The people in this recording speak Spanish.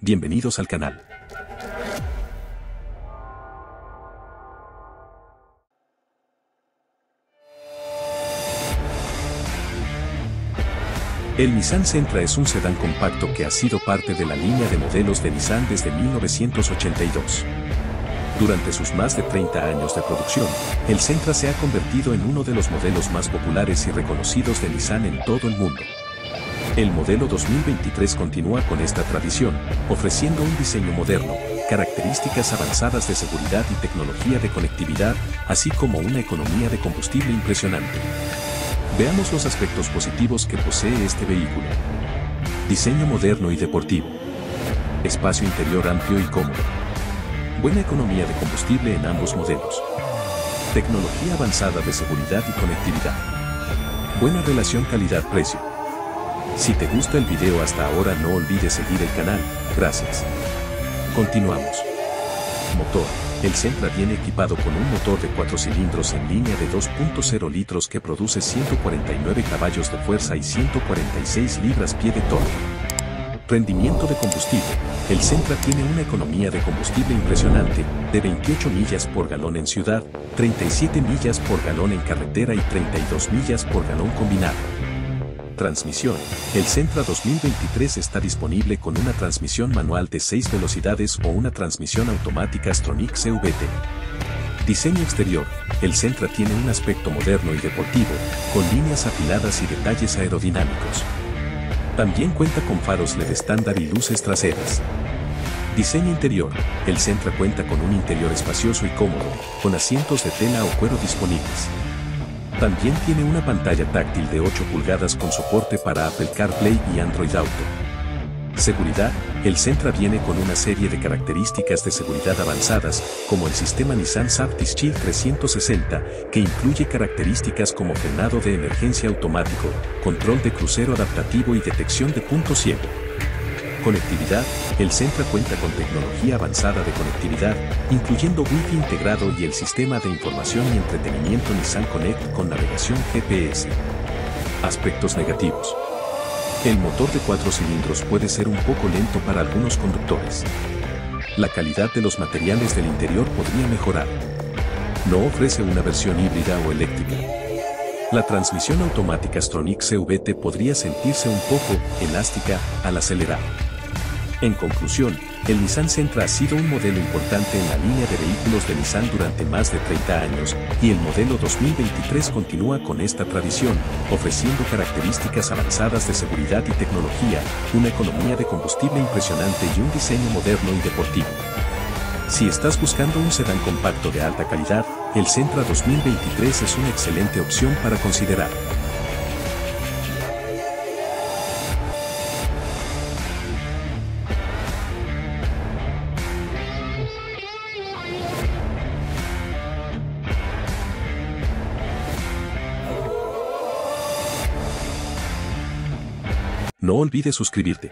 Bienvenidos al canal. El Nissan Sentra es un sedán compacto que ha sido parte de la línea de modelos de Nissan desde 1982. Durante sus más de 30 años de producción, el Sentra se ha convertido en uno de los modelos más populares y reconocidos de Nissan en todo el mundo. El modelo 2023 continúa con esta tradición, ofreciendo un diseño moderno, características avanzadas de seguridad y tecnología de conectividad, así como una economía de combustible impresionante. Veamos los aspectos positivos que posee este vehículo. Diseño moderno y deportivo. Espacio interior amplio y cómodo. Buena economía de combustible en ambos modelos. Tecnología avanzada de seguridad y conectividad. Buena relación calidad-precio. Si te gusta el video hasta ahora no olvides seguir el canal, gracias. Continuamos. Motor. El Sentra viene equipado con un motor de 4 cilindros en línea de 2.0 litros que produce 149 caballos de fuerza y 146 libras-pie de torque. Rendimiento de combustible. El Sentra tiene una economía de combustible impresionante, de 28 millas por galón en ciudad, 37 millas por galón en carretera y 32 millas por galón combinado. Transmisión. El Sentra 2023 está disponible con una transmisión manual de 6 velocidades o una transmisión automática Stronic CVT. Diseño exterior. El Sentra tiene un aspecto moderno y deportivo, con líneas afiladas y detalles aerodinámicos. También cuenta con faros LED estándar y luces traseras. Diseño interior. El Sentra cuenta con un interior espacioso y cómodo, con asientos de tela o cuero disponibles. También tiene una pantalla táctil de 8 pulgadas con soporte para Apple CarPlay y Android Auto. Seguridad, el Sentra viene con una serie de características de seguridad avanzadas, como el sistema Nissan Safety Shield 360, que incluye características como frenado de emergencia automático, control de crucero adaptativo y detección de punto ciego. Conectividad, el Sentra cuenta con tecnología avanzada de conectividad, incluyendo Wi-Fi integrado y el sistema de información y entretenimiento Nissan Connect con navegación GPS. Aspectos negativos. El motor de 4 cilindros puede ser un poco lento para algunos conductores. La calidad de los materiales del interior podría mejorar. No ofrece una versión híbrida o eléctrica. La transmisión automática Stronic CVT podría sentirse un poco elástica al acelerar. En conclusión, el Nissan Sentra ha sido un modelo importante en la línea de vehículos de Nissan durante más de 30 años, y el modelo 2023 continúa con esta tradición, ofreciendo características avanzadas de seguridad y tecnología, una economía de combustible impresionante y un diseño moderno y deportivo. Si estás buscando un sedán compacto de alta calidad, el Sentra 2023 es una excelente opción para considerar. No olvides suscribirte.